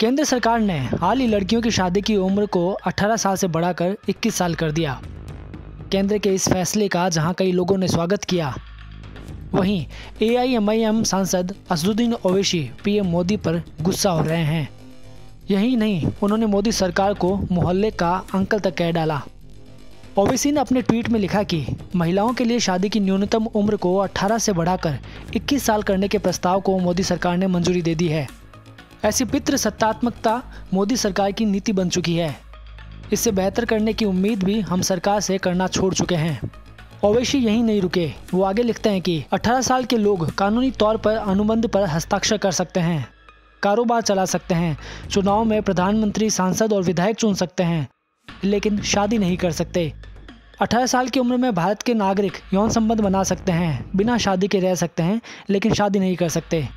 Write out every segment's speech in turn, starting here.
केंद्र सरकार ने हाल ही लड़कियों की शादी की उम्र को 18 साल से बढ़ाकर 21 साल कर दिया। केंद्र के इस फैसले का जहाँ कई लोगों ने स्वागत किया, वहीं एआईएमआईएम सांसद असदुद्दीन ओवैसी, पीएम मोदी पर गुस्सा हो रहे हैं। यही नहीं, उन्होंने मोदी सरकार को मोहल्ले का अंकल तक कह डाला। ओवैसी ने अपने ट्वीट में लिखा कि, महिलाओं के लिए शादी की न्यूनतम उम्र को 18 से बढ़ाकर 21 साल करने के प्रस्ताव को मोदी सरकार ने मंजूरी दे दी है। ऐसी पितृ सत्तात्मकता मोदी सरकार की नीति बन चुकी है। इससे बेहतर करने की उम्मीद भी हम सरकार से करना छोड़ चुके हैं। ओवैसी यही नहीं रुके। वो आगे लिखते हैं कि 18 साल के लोग कानूनी तौर पर अनुबंध पर हस्ताक्षर कर सकते हैं, कारोबार चला सकते हैं, चुनाव में प्रधानमंत्री, सांसद और विधायक चुन सकते हैं, लेकिन शादी नहीं कर सकते। 18 साल की उम्र में भारत के नागरिक यौन संबंध बना सकते हैं, बिना शादी के रह सकते हैं, लेकिन शादी नहीं कर सकते।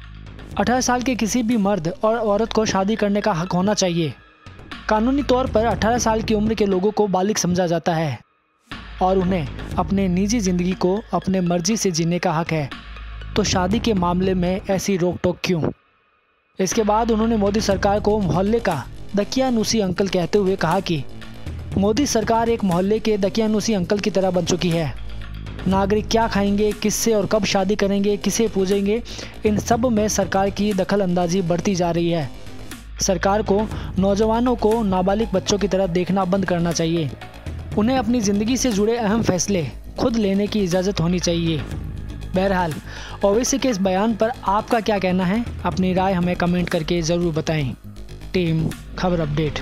18 साल के किसी भी मर्द और औरत को शादी करने का हक होना चाहिए। कानूनी तौर पर 18 साल की उम्र के लोगों को बालिक समझा जाता है और उन्हें अपने निजी ज़िंदगी को अपने मर्ज़ी से जीने का हक है। तो शादी के मामले में ऐसी रोक टोक क्यों? इसके बाद उन्होंने मोदी सरकार को मोहल्ले का दकियानूसी अंकल कहते हुए कहा कि, मोदी सरकार एक मोहल्ले के दकियानूसी अंकल की तरह बन चुकी है। नागरिक क्या खाएँगे, किससे और कब शादी करेंगे, किसे पूजेंगे, इन सब में सरकार की दखल अंदाजी बढ़ती जा रही है। सरकार को, नौजवानों को नाबालिग बच्चों की तरह देखना बंद करना चाहिए। उन्हें अपनी ज़िंदगी से जुड़े अहम फैसले खुद लेने की इजाज़त होनी चाहिए। बहरहाल, ओवैसी के इस बयान पर आपका क्या कहना है? अपनी राय हमें कमेंट करके ज़रूर बताएँ। टीम, खबर अपडेट।